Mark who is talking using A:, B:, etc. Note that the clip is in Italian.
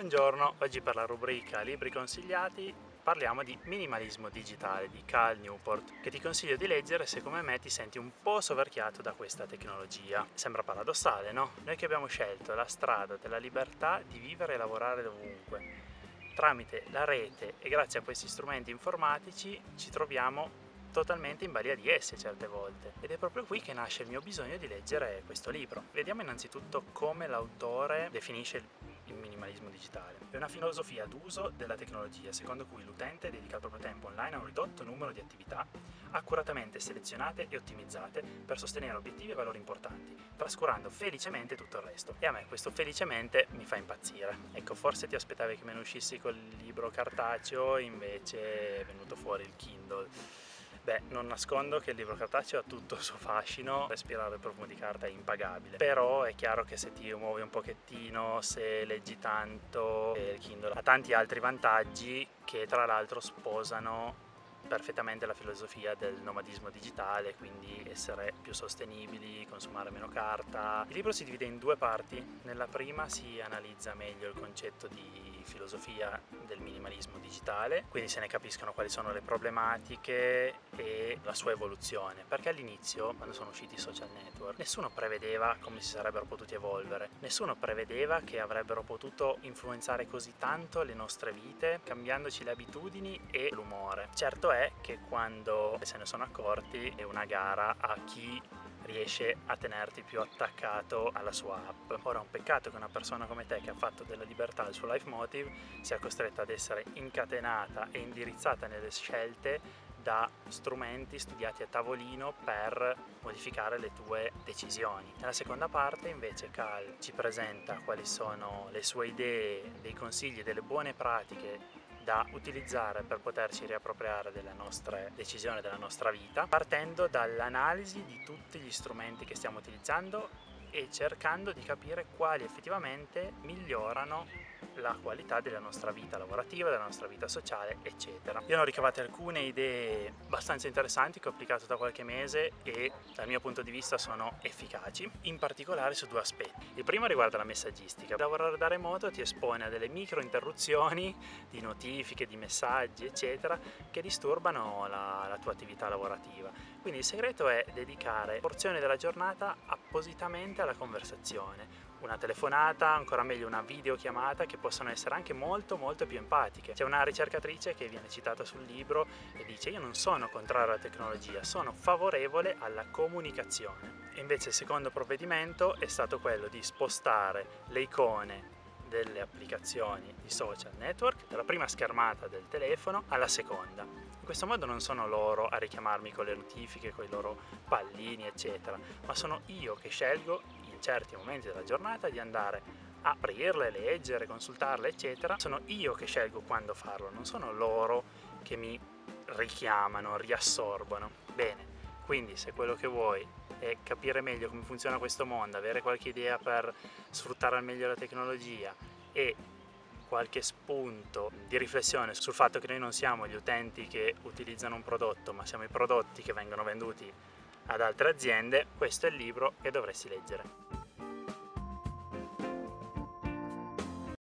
A: Buongiorno, oggi per la rubrica Libri consigliati parliamo di minimalismo digitale di Cal Newport che ti consiglio di leggere se come me ti senti un po' soverchiato da questa tecnologia. Sembra paradossale, no? Noi che abbiamo scelto la strada della libertà di vivere e lavorare dovunque. Tramite la rete e grazie a questi strumenti informatici ci troviamo totalmente in balia di esse certe volte ed è proprio qui che nasce il mio bisogno di leggere questo libro. Vediamo innanzitutto come l'autore definisce minimalismo digitale. È una filosofia d'uso della tecnologia secondo cui l'utente dedica il proprio tempo online a un ridotto numero di attività accuratamente selezionate e ottimizzate per sostenere obiettivi e valori importanti, trascurando felicemente tutto il resto. E a me questo felicemente mi fa impazzire. Ecco, forse ti aspettavi che me ne uscissi col libro cartaceo, invece è venuto fuori il Kindle Beh, non nascondo che il libro cartaceo ha tutto il suo fascino, respirare il profumo di carta è impagabile, però è chiaro che se ti muovi un pochettino, se leggi tanto, il Kindle ha tanti altri vantaggi che tra l'altro sposano perfettamente la filosofia del nomadismo digitale, quindi essere più sostenibili, consumare meno carta. Il libro si divide in due parti. Nella prima si analizza meglio il concetto di filosofia del minimalismo digitale, quindi se ne capiscono quali sono le problematiche e la sua evoluzione. Perché all'inizio, quando sono usciti i social network, nessuno prevedeva come si sarebbero potuti evolvere, nessuno prevedeva che avrebbero potuto influenzare così tanto le nostre vite, cambiandoci le abitudini e l'umore. Certo è che quando se ne sono accorti è una gara a chi riesce a tenerti più attaccato alla sua app. Ora è un peccato che una persona come te che ha fatto della libertà il suo life motive sia costretta ad essere incatenata e indirizzata nelle scelte da strumenti studiati a tavolino per modificare le tue decisioni. Nella seconda parte invece Cal ci presenta quali sono le sue idee, dei consigli, delle buone pratiche da utilizzare per poterci riappropriare delle nostre decisioni, della nostra vita, partendo dall'analisi di tutti gli strumenti che stiamo utilizzando e cercando di capire quali effettivamente migliorano la qualità della nostra vita lavorativa, della nostra vita sociale, eccetera. Io ne ho ricavate alcune idee abbastanza interessanti che ho applicato da qualche mese e dal mio punto di vista sono efficaci, in particolare su due aspetti. Il primo riguarda la messaggistica. Lavorare da remoto ti espone a delle micro interruzioni di notifiche, di messaggi, eccetera, che disturbano la, la tua attività lavorativa. Quindi il segreto è dedicare porzioni della giornata appositamente alla conversazione una telefonata, ancora meglio una videochiamata che possono essere anche molto molto più empatiche. C'è una ricercatrice che viene citata sul libro e dice io non sono contrario alla tecnologia, sono favorevole alla comunicazione. E invece il secondo provvedimento è stato quello di spostare le icone delle applicazioni di social network dalla prima schermata del telefono alla seconda. In questo modo non sono loro a richiamarmi con le notifiche, con i loro pallini, eccetera, ma sono io che scelgo certi momenti della giornata di andare a aprirle, leggere, consultarle, eccetera. Sono io che scelgo quando farlo, non sono loro che mi richiamano, riassorbono. Bene, quindi se quello che vuoi è capire meglio come funziona questo mondo, avere qualche idea per sfruttare al meglio la tecnologia e qualche spunto di riflessione sul fatto che noi non siamo gli utenti che utilizzano un prodotto, ma siamo i prodotti che vengono venduti ad altre aziende, questo è il libro che dovresti leggere.